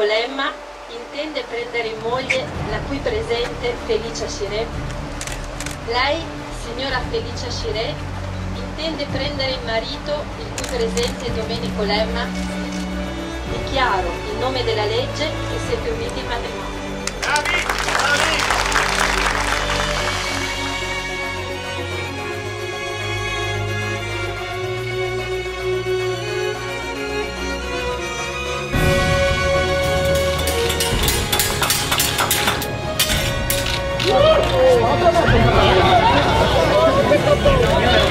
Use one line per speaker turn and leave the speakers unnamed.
Domenico Lemma intende prendere in moglie la qui presente Felicia Scirè? Lei, signora Felicia Scirè, intende prendere in marito il qui presente Domenico Lemma? Dichiaro in nome della legge che siete uniti in matrimonio.
Bravi, bravi.
よかった。